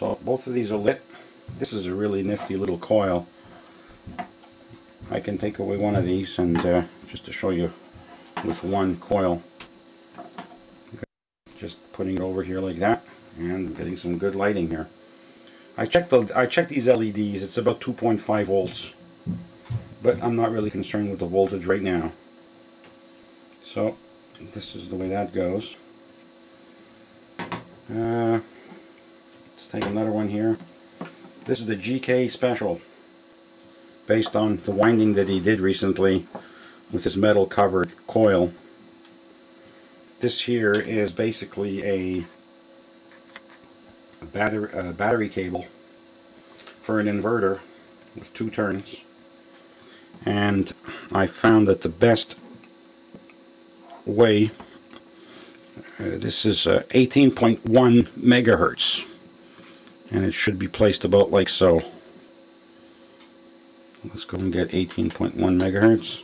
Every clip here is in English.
So both of these are lit. This is a really nifty little coil. I can take away one of these and uh, just to show you with one coil. Just putting it over here like that and getting some good lighting here. I checked the I checked these LEDs. It's about 2.5 volts, but I'm not really concerned with the voltage right now. So this is the way that goes. Uh, let's take another one here. This is the GK Special, based on the winding that he did recently with this metal covered coil. This here is basically a battery, battery cable for an inverter with two turns and I found that the best way uh, this is uh, 18.1 megahertz and it should be placed about like so let's go and get 18.1 megahertz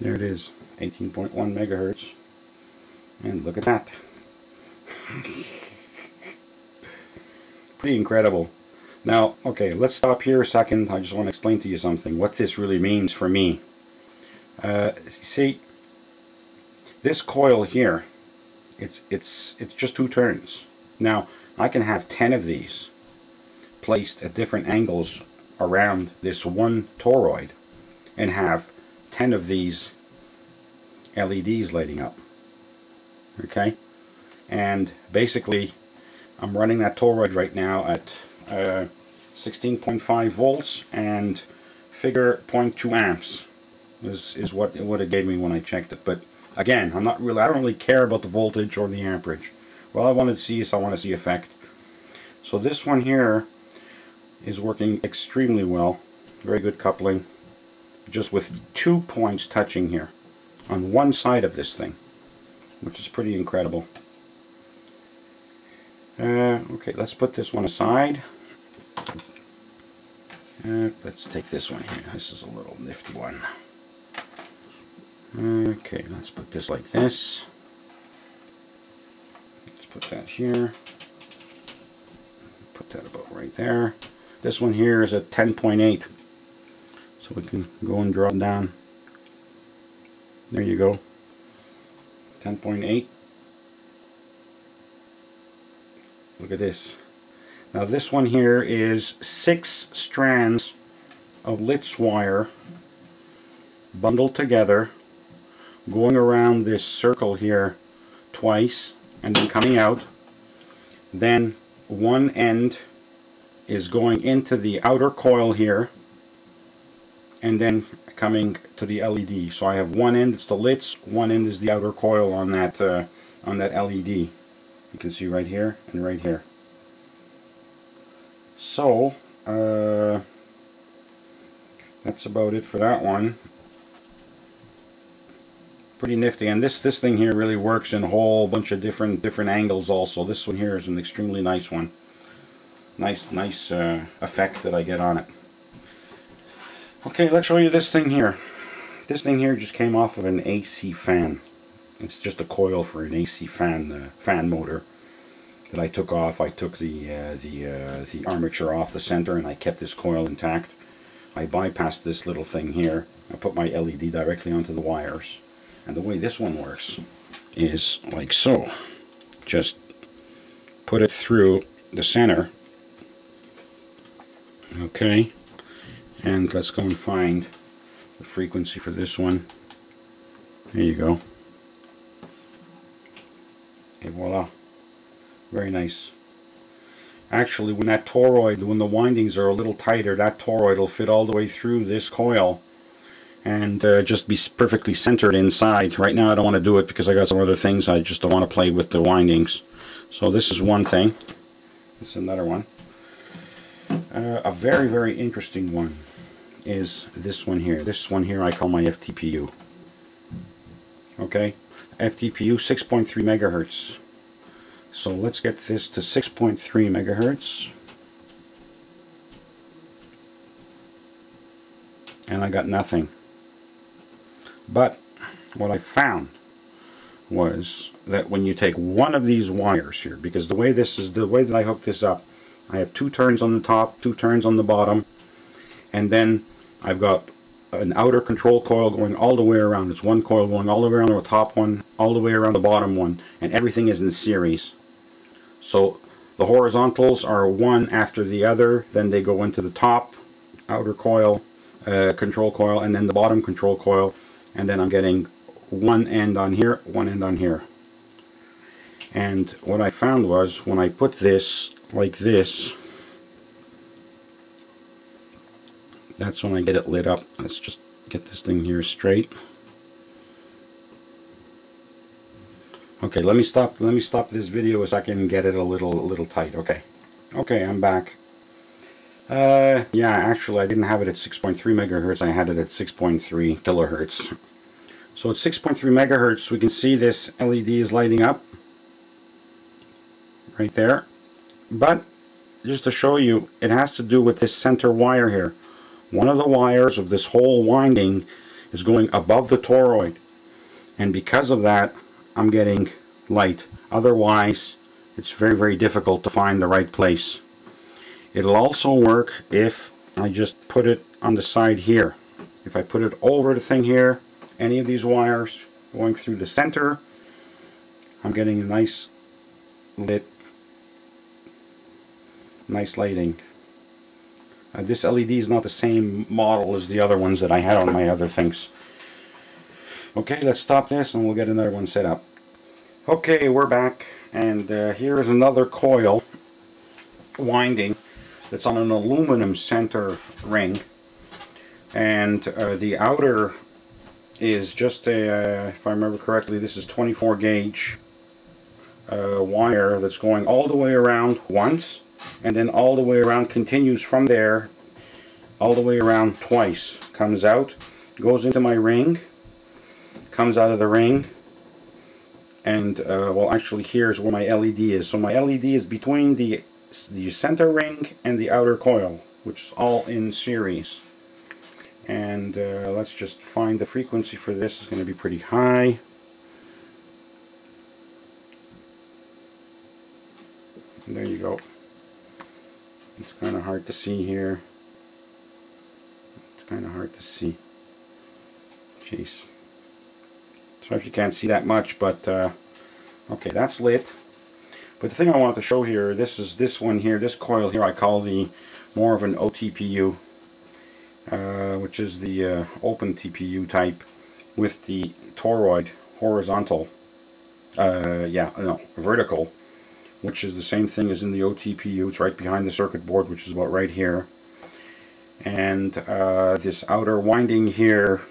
there it is 18.1 megahertz and look at that. Pretty incredible. Now, okay, let's stop here a second. I just want to explain to you something, what this really means for me. Uh, see, this coil here, it's, it's, it's just two turns. Now, I can have 10 of these placed at different angles around this one toroid and have 10 of these LEDs lighting up okay and basically I'm running that toroid right now at 16.5 uh, volts and figure 0.2 amps is, is what, what it gave me when I checked it but again I'm not really I don't really care about the voltage or the amperage well I wanted to see is I want to see effect so this one here is working extremely well very good coupling just with two points touching here on one side of this thing which is pretty incredible. Uh, okay, let's put this one aside. Uh, let's take this one here. This is a little nifty one. Okay, let's put this like this. Let's put that here. Put that about right there. This one here is a 10.8. So we can go and drop down. There you go. 10.8 look at this now this one here is six strands of Litz wire bundled together going around this circle here twice and then coming out then one end is going into the outer coil here and then coming to the LED. So I have one end, it's the Litz, one end is the outer coil on that uh, on that LED. You can see right here and right here. So, uh, that's about it for that one. Pretty nifty, and this this thing here really works in a whole bunch of different different angles. Also, this one here is an extremely nice one. Nice nice uh, effect that I get on it. Okay, let's show you this thing here. This thing here just came off of an AC fan. It's just a coil for an AC fan, uh, fan motor that I took off. I took the uh, the uh, the armature off the center and I kept this coil intact. I bypassed this little thing here. I put my LED directly onto the wires. And the way this one works is like so. Just put it through the center. Okay. And let's go and find the frequency for this one. There you go. And voila very nice. Actually when that toroid when the windings are a little tighter that toroid will fit all the way through this coil and uh, just be perfectly centered inside right now I don't want to do it because I got some other things I just don't want to play with the windings so this is one thing this is another one uh, a very very interesting one is this one here. This one here I call my FTPU. Okay, FTPU 6.3 megahertz. So let's get this to 6.3 megahertz. And I got nothing. But what I found was that when you take one of these wires here, because the way this is, the way that I hook this up, I have two turns on the top, two turns on the bottom, and then I've got an outer control coil going all the way around. It's one coil going all the way around the top one, all the way around the bottom one, and everything is in series. So the horizontals are one after the other, then they go into the top outer coil, uh, control coil, and then the bottom control coil, and then I'm getting one end on here, one end on here. And what I found was when I put this like this, that's when I get it lit up. Let's just get this thing here straight. Okay, let me stop let me stop this video a second and get it a little a little tight. Okay. Okay, I'm back. Uh, yeah, actually I didn't have it at 6.3 megahertz. I had it at 6.3 kilohertz. So at 6.3 megahertz, we can see this LED is lighting up right there. But just to show you, it has to do with this center wire here. One of the wires of this whole winding is going above the toroid. And because of that, I'm getting light. Otherwise, it's very, very difficult to find the right place. It'll also work if I just put it on the side here. If I put it over the thing here, any of these wires going through the center I'm getting a nice lit nice lighting. Uh, this LED is not the same model as the other ones that I had on my other things. Okay let's stop this and we'll get another one set up. Okay we're back and uh, here is another coil winding that's on an aluminum center ring and uh, the outer is just a, uh, if I remember correctly, this is 24 gauge uh, wire that's going all the way around once and then all the way around continues from there all the way around twice. Comes out goes into my ring comes out of the ring and uh, well actually here's where my LED is. So my LED is between the the center ring and the outer coil which is all in series. And uh, let's just find the frequency for this. Is going to be pretty high. And there you go. It's kind of hard to see here. It's kind of hard to see. Jeez. Sorry if you can't see that much but uh, okay that's lit but the thing I want to show here this is this one here this coil here I call the more of an OTPU uh, which is the uh, open TPU type with the toroid horizontal uh, yeah no vertical which is the same thing as in the OTPU it's right behind the circuit board which is about right here. And uh, this outer winding here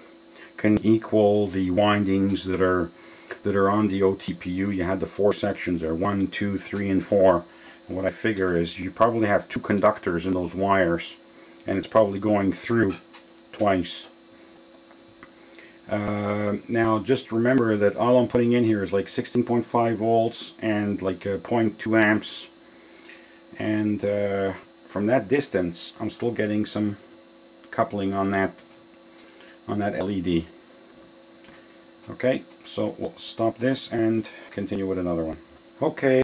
can equal the windings that are that are on the OTPU you had the four sections there one two three and four. And what I figure is you probably have two conductors in those wires and it's probably going through twice. Uh, now just remember that all I'm putting in here is like 16.5 volts and like uh, 0.2 amps. And uh, from that distance I'm still getting some coupling on that on that LED okay so we'll stop this and continue with another one. Okay